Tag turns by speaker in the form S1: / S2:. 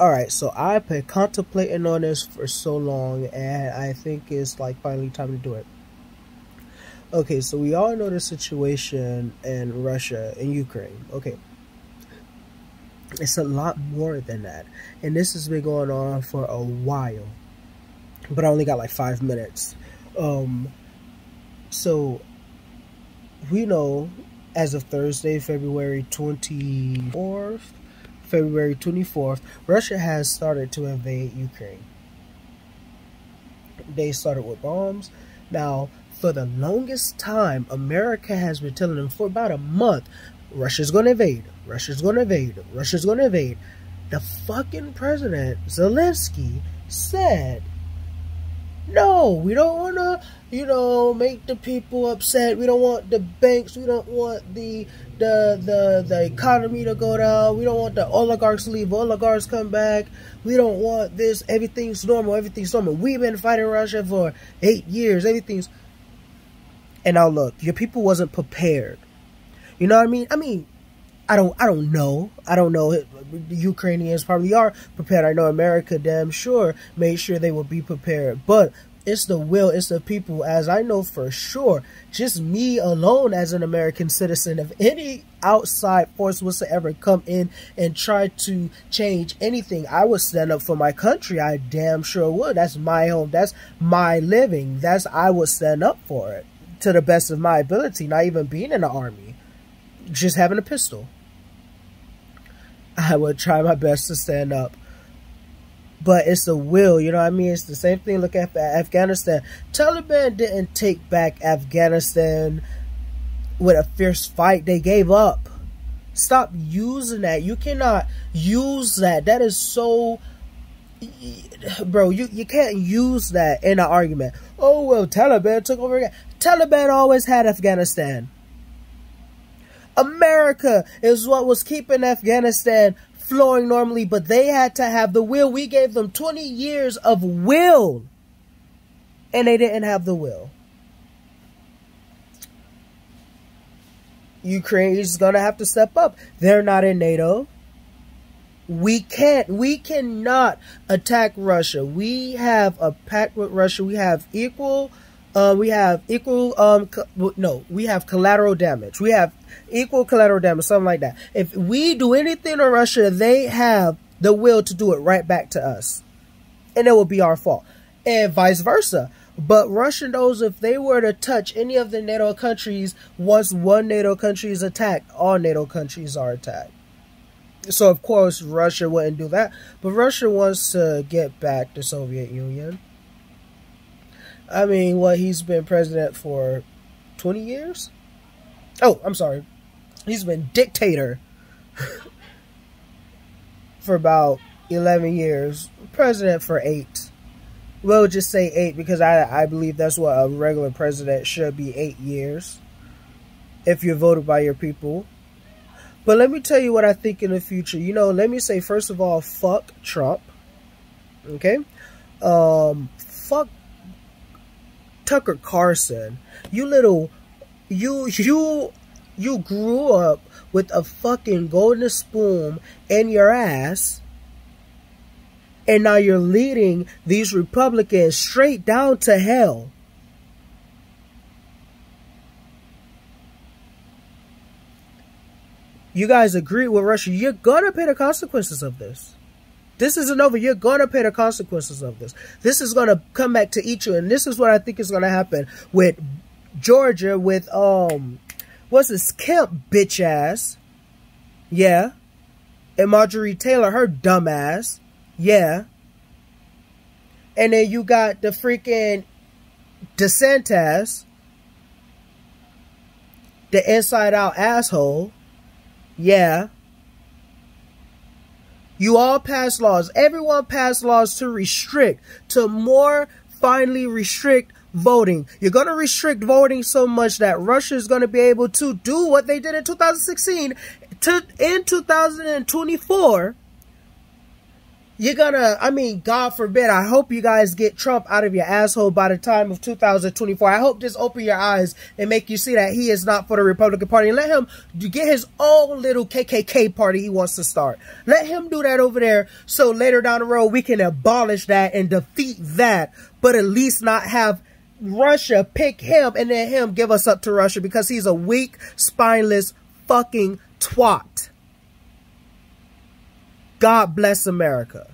S1: Alright, so I've been contemplating on this for so long, and I think it's like finally time to do it. Okay, so we all know the situation in Russia and Ukraine. Okay. It's a lot more than that. And this has been going on for a while. But I only got like five minutes. Um so we know as of Thursday, February 24th, February 24th, Russia has started to invade Ukraine. They started with bombs. Now, for the longest time, America has been telling them for about a month, Russia's going to invade. Russia's going to invade. Russia's going to invade. The fucking president, Zelensky, said, no, we don't want to, you know, make the people upset. We don't want the banks. We don't want the the the the economy to go down. We don't want the oligarchs to leave. Oligarchs come back. We don't want this. Everything's normal. Everything's normal. We've been fighting Russia for eight years. Everything's and now look, your people wasn't prepared. You know what I mean? I mean, I don't I don't know. I don't know. The Ukrainians probably are prepared. I know America damn sure made sure they would be prepared. But it's the will, it's the people, as I know for sure. Just me alone as an American citizen, if any outside force was to ever come in and try to change anything, I would stand up for my country. I damn sure would. That's my home. That's my living. That's I would stand up for it to the best of my ability, not even being in the army, just having a pistol. I would try my best to stand up. But it's a will, you know what I mean? It's the same thing. Look at Afghanistan. Taliban didn't take back Afghanistan with a fierce fight. They gave up. Stop using that. You cannot use that. That is so bro, you, you can't use that in an argument. Oh, well, Taliban took over again. Taliban always had Afghanistan. America is what was keeping Afghanistan flowing normally, but they had to have the will. We gave them 20 years of will, and they didn't have the will. Ukraine is going to have to step up. They're not in NATO. We can't, we cannot attack Russia. We have a pact with Russia. We have equal uh, we have equal, um, no, we have collateral damage. We have equal collateral damage, something like that. If we do anything to Russia, they have the will to do it right back to us. And it will be our fault. And vice versa. But Russia knows if they were to touch any of the NATO countries, once one NATO country is attacked, all NATO countries are attacked. So, of course, Russia wouldn't do that. But Russia wants to get back the Soviet Union. I mean, what he's been president for 20 years? Oh, I'm sorry. He's been dictator for about 11 years, president for 8. We'll just say 8 because I I believe that's what a regular president should be 8 years if you're voted by your people. But let me tell you what I think in the future. You know, let me say first of all, fuck Trump. Okay? Um fuck Tucker Carlson, you little, you, you, you grew up with a fucking golden spoon in your ass. And now you're leading these Republicans straight down to hell. You guys agree with Russia. You're going to pay the consequences of this. This isn't over. You're going to pay the consequences of this. This is going to come back to eat you. And this is what I think is going to happen with Georgia with, um, what's this, Kemp bitch ass. Yeah. And Marjorie Taylor, her dumb ass. Yeah. And then you got the freaking DeSantis. The inside out asshole. Yeah. You all pass laws. Everyone passed laws to restrict, to more finally restrict voting. You're going to restrict voting so much that Russia is going to be able to do what they did in 2016 to in 2024. You're gonna, I mean, God forbid, I hope you guys get Trump out of your asshole by the time of 2024. I hope this open your eyes and make you see that he is not for the Republican Party and let him get his own little KKK party he wants to start. Let him do that over there so later down the road we can abolish that and defeat that, but at least not have Russia pick him and then him give us up to Russia because he's a weak, spineless fucking twat. God bless America.